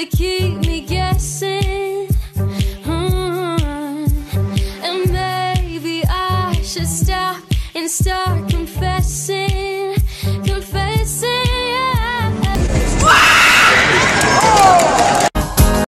to keep me guessing. Mm-hmm. And maybe I should stop and start confessing.